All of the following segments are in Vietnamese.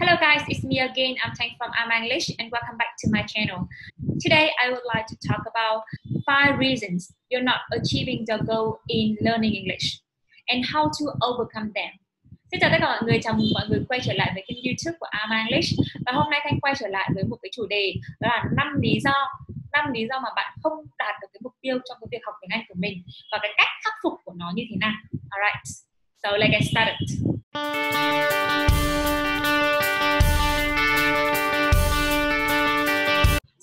Hello guys, it's me again. I'm Tang from Am English and welcome back to my channel. Today I would like to talk about five reasons you're not achieving the goal in learning English and how to overcome them. Xin chào tất cả mọi người, chào mừng mọi người quay trở lại với kênh YouTube của Am English và hôm nay Thanh quay trở lại với một cái chủ đề đó là năm lý do năm lý do mà bạn không đạt được cái mục tiêu trong cái việc học tiếng Anh của mình và cái cách khắc phục của nó như thế nào. Alright, so let's get started.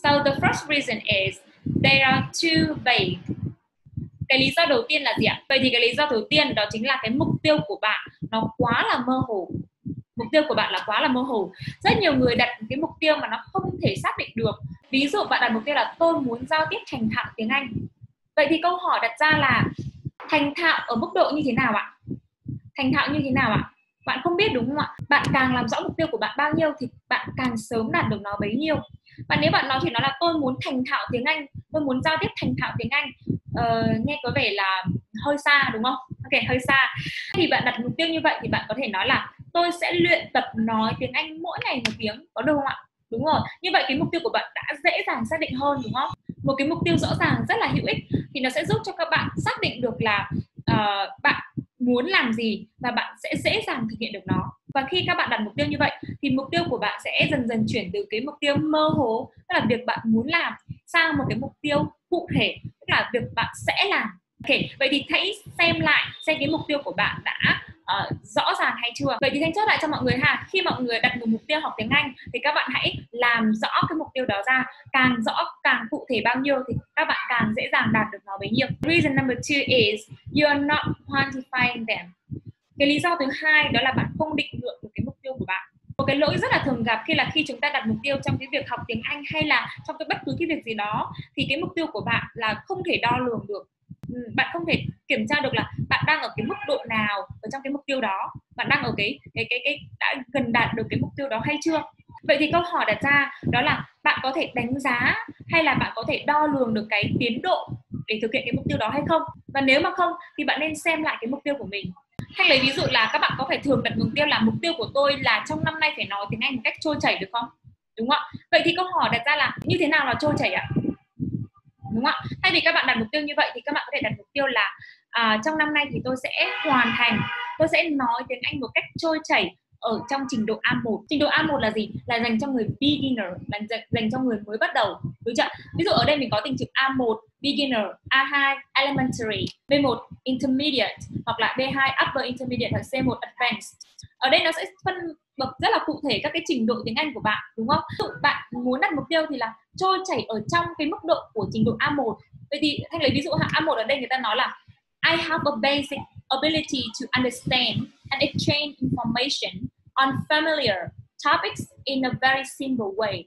So, the first reason is they are too vague. Cái lý do đầu tiên là gì ạ? Vậy thì cái lý do đầu tiên đó chính là cái mục tiêu của bạn nó quá là mơ hồ. Mục tiêu của bạn là quá là mơ hồ. Rất nhiều người đặt cái mục tiêu mà nó không thể xác định được. Ví dụ bạn đặt mục tiêu là tôi muốn giao tiếp thành thạo tiếng Anh. Vậy thì câu hỏi đặt ra là thành thạo ở mức độ như thế nào ạ? Thành thạo như thế nào ạ? Bạn không biết đúng không ạ? Bạn càng làm rõ mục tiêu của bạn bao nhiêu thì bạn càng sớm đạt được nó bấy nhiêu. Và nếu bạn nói chuyện đó là tôi muốn thành thạo tiếng Anh tôi muốn giao tiếp thành thạo tiếng Anh ờ, nghe có vẻ là hơi xa đúng không? Ok hơi xa. Thì bạn đặt mục tiêu như vậy thì bạn có thể nói là tôi sẽ luyện tập nói tiếng Anh mỗi ngày một tiếng có được không ạ? Đúng rồi. Như vậy cái mục tiêu của bạn đã dễ dàng xác định hơn đúng không? Một cái mục tiêu rõ ràng rất là hữu ích thì nó sẽ giúp cho các bạn xác định được là uh, bạn muốn làm gì và bạn sẽ dễ dàng thực hiện được nó. Và khi các bạn đặt mục tiêu như vậy, thì mục tiêu của bạn sẽ dần dần chuyển từ cái mục tiêu mơ hồ, tức là việc bạn muốn làm, sang một cái mục tiêu cụ thể, tức là việc bạn sẽ làm ok vậy thì hãy xem lại xem cái mục tiêu của bạn đã uh, rõ ràng hay chưa? Vậy thì thanh chốt lại cho mọi người ha. Khi mọi người đặt một mục tiêu học tiếng anh thì các bạn hãy làm rõ cái mục tiêu đó ra. Càng rõ càng cụ thể bao nhiêu thì các bạn càng dễ dàng đạt được nó bấy nhiêu. Reason number two is you are not quantifying them. Cái lý do thứ hai đó là bạn không định lượng được cái mục tiêu của bạn. Một cái lỗi rất là thường gặp khi là khi chúng ta đặt mục tiêu trong cái việc học tiếng Anh hay là trong cái bất cứ cái việc gì đó thì cái mục tiêu của bạn là không thể đo lường được. Ừ. bạn không thể kiểm tra được là bạn đang ở cái mức độ nào ở trong cái mục tiêu đó. Bạn đang ở cái cái cái cái, đã gần đạt được cái mục tiêu đó hay chưa? Vậy thì câu hỏi đặt ra đó là bạn có thể đánh giá hay là bạn có thể đo lường được cái tiến độ để thực hiện cái mục tiêu đó hay không? Và nếu mà không thì bạn nên xem lại cái mục tiêu của mình. Hay lấy ví dụ là các bạn có phải thường đặt mục tiêu là mục tiêu của tôi là trong năm nay phải nói tiếng Anh một cách trôi chảy được không? Đúng không ạ? Vậy thì câu hỏi đặt ra là như thế nào là trôi chảy ạ? Đúng không ạ? Thay vì các bạn đặt mục tiêu như vậy thì các bạn có thể đặt mục tiêu là à, trong năm nay thì tôi sẽ hoàn thành tôi sẽ nói tiếng Anh một cách trôi chảy ở trong trình độ A1 trình độ A1 là gì? Là dành cho người beginner là dành, dành cho người mới bắt đầu. Đúng chưa ví dụ ở đây mình có tình trực A1 beginner A2 elementary B1 intermediate hoặc là B2 upper intermediate hoặc C1 advanced. Ở đây nó sẽ phân bậc rất là cụ thể các cái trình độ tiếng Anh của bạn đúng không? Ví dụ bạn muốn đặt mục tiêu thì là trôi chảy ở trong cái mức độ của trình độ A1 vậy thì thanh lấy ví dụ A1 ở đây người ta nói là I have a basic ability to understand and exchange information on familiar topics in a very simple way.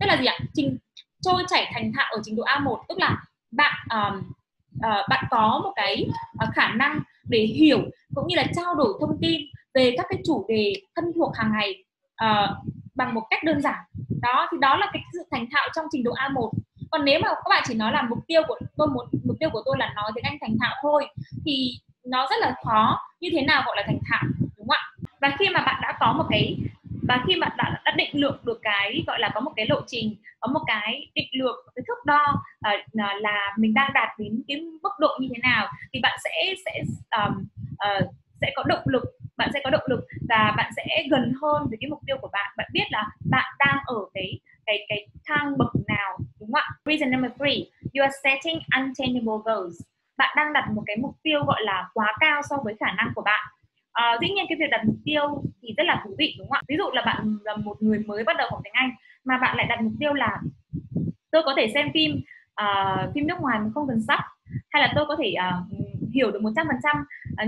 Tức là gì ạ? Trình trôi chảy thành thạo ở trình độ A1 tức là bạn um, uh, bạn có một cái uh, khả năng để hiểu cũng như là trao đổi thông tin về các cái chủ đề thân thuộc hàng ngày uh, bằng một cách đơn giản. Đó thì đó là cái sự thành thạo trong trình độ A1 còn nếu mà các bạn chỉ nói là mục tiêu của tôi muốn mục tiêu của tôi là nói tiếng Anh thành thạo thôi thì nó rất là khó. Như thế nào gọi là thành thạo? Đúng không ạ? Và khi mà bạn đã có một cái và khi bạn đã, đã định lượng được cái gọi là có một cái lộ trình có một cái định lượng cái thước đo uh, là mình đang đạt đến cái mức độ như thế nào thì bạn sẽ sẽ um, uh, sẽ có động lực bạn sẽ có động lực và bạn sẽ gần hơn với cái mục tiêu của bạn. Bạn biết là bạn đang ở cái cái cái thang bậc nào đúng không ạ? Reason number three you are setting unattainable goals. Bạn đang đặt một cái mục tiêu gọi là quá cao so với khả năng của bạn à, dĩ nhiên cái việc đặt mục tiêu thì rất là thú vị đúng không ạ? Ví dụ là bạn là một người mới bắt đầu học tiếng anh mà bạn lại đặt mục tiêu là tôi có thể xem phim uh, phim nước ngoài mà không cần sắp hay là tôi có thể uh, hiểu được một trăm phần trăm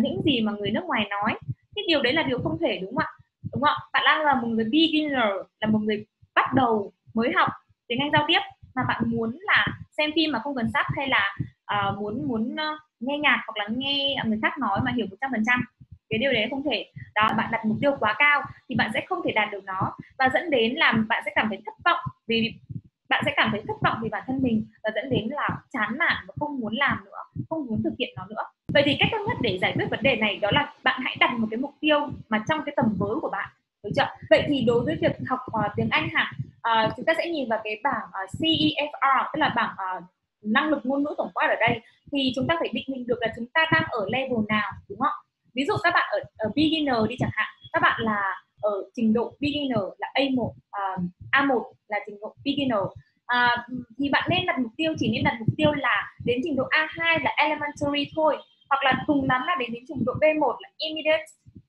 những gì mà người nước ngoài nói. Cái điều đấy là điều không thể đúng không ạ? Đúng không ạ? Bạn đang là một người beginner là một người bắt đầu mới học tiếng anh giao tiếp mà bạn muốn là xem phim mà không cần sắp hay là uh, muốn muốn uh, nghe nhạc hoặc là nghe người khác nói mà hiểu một trăm phần trăm cái điều đấy không thể đó bạn đặt mục tiêu quá cao thì bạn sẽ không thể đạt được nó. Và dẫn đến làm bạn sẽ cảm thấy thất vọng vì bạn sẽ cảm thấy thất vọng vì bản thân mình và dẫn đến là chán nản và không muốn làm nữa không muốn thực hiện nó nữa. Vậy thì cách tốt nhất để giải quyết vấn đề này đó là bạn hãy đặt một cái mục tiêu mà trong cái tầm với của bạn được chưa? Vậy thì đối với việc học uh, tiếng Anh hả? Uh, chúng ta sẽ nhìn vào cái bảng ờ, uh, CEFR tức là bảng uh, năng lực ngôn ngữ tổng quát ở đây. Thì chúng ta phải định hình được là chúng ta đang ở level nào đúng không? Ví dụ các bạn ở, ở beginner đi chẳng hạn các bạn là ở trình độ beginner là A1 uh, A1 là trình độ beginner. À, thì bạn nên đặt mục tiêu chỉ nên đặt mục tiêu là đến trình độ A2 là elementary thôi hoặc là cùng lắm là đến đến trình độ B1 là immediate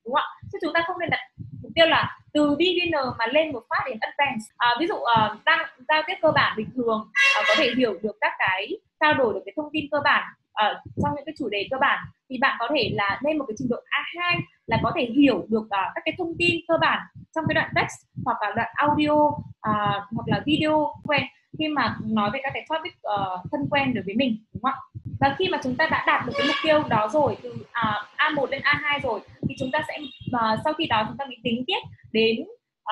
đúng không ạ? Chứ chúng ta không nên đặt mục tiêu là từ beginner mà lên một phát đến advanced. À, ví dụ à, uh, đang giao tiếp cơ bản bình thường uh, có thể hiểu được các cái trao đổi được cái thông tin cơ bản. Ờ, trong những cái chủ đề cơ bản thì bạn có thể là lên một cái trình độ A2 là có thể hiểu được uh, các cái thông tin cơ bản trong cái đoạn text hoặc là đoạn audio uh, hoặc là video quen khi mà nói về các cái topic uh, thân quen đối với mình đúng không ạ? Và khi mà chúng ta đã đạt được cái mục tiêu đó rồi từ uh, A1 lên A2 rồi thì chúng ta sẽ uh, sau khi đó chúng ta mới tính tiếp đến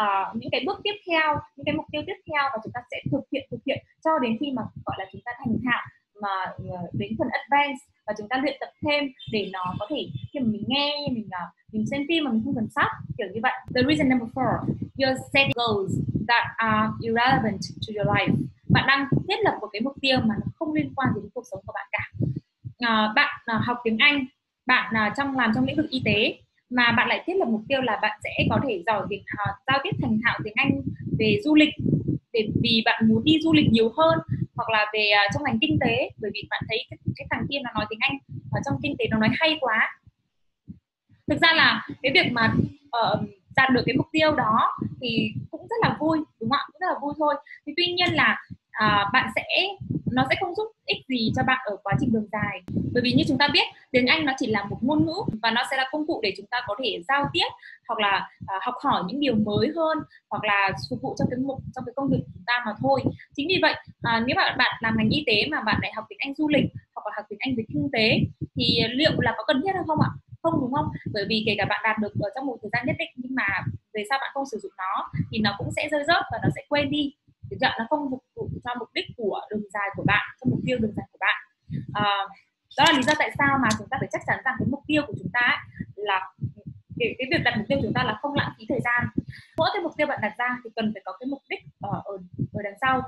uh, những cái bước tiếp theo những cái mục tiêu tiếp theo và chúng ta sẽ thực hiện thực hiện cho đến khi mà gọi là chúng ta thành thạo mà ờ, đến phần advanced và chúng ta luyện tập thêm để nó có thể khi mà mình nghe mình uh, mình xem phim mà mình không cần sắp kiểu như vậy. The reason number four you set goals that are irrelevant to your life. Bạn đang thiết lập một cái mục tiêu mà nó không liên quan đến cuộc sống của bạn cả. Uh, bạn uh, học tiếng Anh bạn uh, trong làm trong lĩnh vực y tế mà bạn lại thiết lập mục tiêu là bạn sẽ có thể giỏi việc uh, giao tiếp thành thạo tiếng Anh về du lịch để vì bạn muốn đi du lịch nhiều hơn hoặc là về uh, trong ngành kinh tế bởi vì bạn thấy cái, cái thằng kia nó nói tiếng Anh ở trong kinh tế nó nói hay quá. Thực ra là cái việc mà uh, đạt được cái mục tiêu đó thì cũng rất là vui đúng không ạ? Cũng rất là vui thôi. Thì tuy nhiên là uh, bạn sẽ nó sẽ không giúp ích gì cho bạn ở quá trình đường dài. Bởi vì như chúng ta biết tiếng Anh nó chỉ là một ngôn ngữ và nó sẽ là công cụ để chúng ta có thể giao tiếp hoặc là uh, học hỏi những điều mới hơn hoặc là phục vụ cho cái mục trong cái công việc của chúng ta mà thôi. Chính vì vậy uh, nếu bạn bạn làm ngành y tế mà bạn lại học tiếng Anh du lịch hoặc là học tiếng Anh về kinh tế thì liệu là có cần thiết hay không ạ? Không đúng không? Bởi vì kể cả bạn đạt được ở trong một thời gian nhất định nhưng mà về sau bạn không sử dụng nó thì nó cũng sẽ rơi rớt và nó sẽ quên đi. Thực ra nó không phục cho mục đích của đường dài của bạn cho mục tiêu đường dài của bạn. À, đó là lý do tại sao mà chúng ta phải chắc chắn rằng cái mục tiêu của chúng ta là cái, cái việc đặt mục tiêu chúng ta là không lãng phí thời gian. Mỗi cái mục tiêu bạn đặt ra thì cần phải có cái mục đích ở ở, ở đằng sau.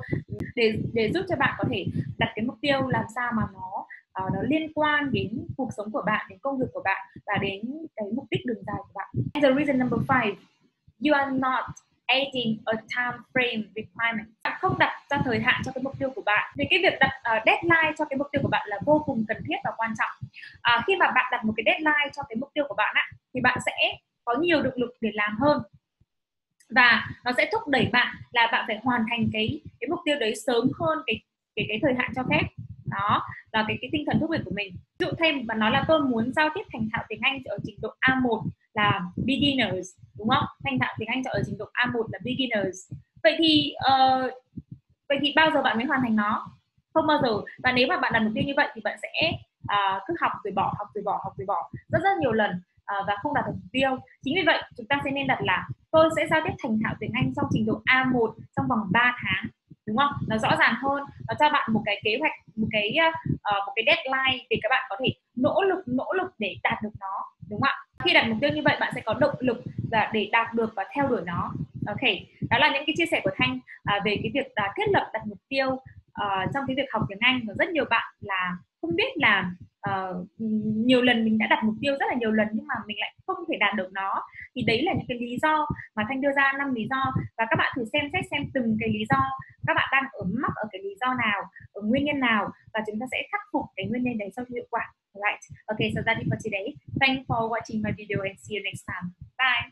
Để để giúp cho bạn có thể đặt cái mục tiêu làm sao mà nó uh, nó liên quan đến cuộc sống của bạn đến công việc của bạn và đến cái mục đích đường dài của bạn. And the reason number five you are not adding a time frame requirement. Bạn không đặt ra thời hạn cho cái mục tiêu của bạn. Vì cái việc đặt uh, deadline cho cái mục tiêu của bạn là vô cùng cần thiết và quan trọng. Uh, khi mà bạn đặt một cái deadline cho cái mục tiêu của bạn á, thì bạn sẽ có nhiều động lực để làm hơn. Và nó sẽ thúc đẩy bạn là bạn phải hoàn thành cái cái mục tiêu đấy sớm hơn cái cái cái thời hạn cho phép. Đó là cái cái tinh thần thúc đẩy của mình. Ví dụ thêm và nói là tôi muốn giao tiếp thành thạo tiếng Anh ở trình độ A1 là beginners đúng không? Thành thạo tiếng Anh cho ở trình độ A1 là beginners. Vậy thì uh, vậy thì bao giờ bạn mới hoàn thành nó? Không bao giờ. Và nếu mà bạn đặt mục tiêu như vậy thì bạn sẽ uh, cứ học rồi bỏ học rồi bỏ học rồi bỏ rất rất nhiều lần uh, và không đạt được mục tiêu. Chính vì vậy chúng ta sẽ nên đặt là tôi sẽ giao tiếp thành thạo tiếng Anh trong trình độ A1 trong vòng 3 tháng đúng không? Nó rõ ràng hơn nó cho bạn một cái kế hoạch một cái uh, một cái deadline để các bạn có thể nỗ lực nỗ lực để đạt được nó đúng không ạ? Khi đặt mục tiêu như vậy bạn sẽ có động lực và để đạt được và theo đuổi nó. Ok đó là những cái chia sẻ của thanh à, về cái việc à, thiết lập đặt mục tiêu à, trong cái việc học tiếng anh. Và rất nhiều bạn là không biết là uh, nhiều lần mình đã đặt mục tiêu rất là nhiều lần nhưng mà mình lại không thể đạt được nó. Thì đấy là những cái lý do mà thanh đưa ra năm lý do. Và các bạn thử xem xét xem từng cái lý do các bạn đang ở mắc ở cái lý do nào ở nguyên nhân nào. Và chúng ta sẽ khắc phục cái nguyên nhân đấy cho hiệu quả. right? Okay, so that's it for today. Thank you for watching my video and see you next time. Bye.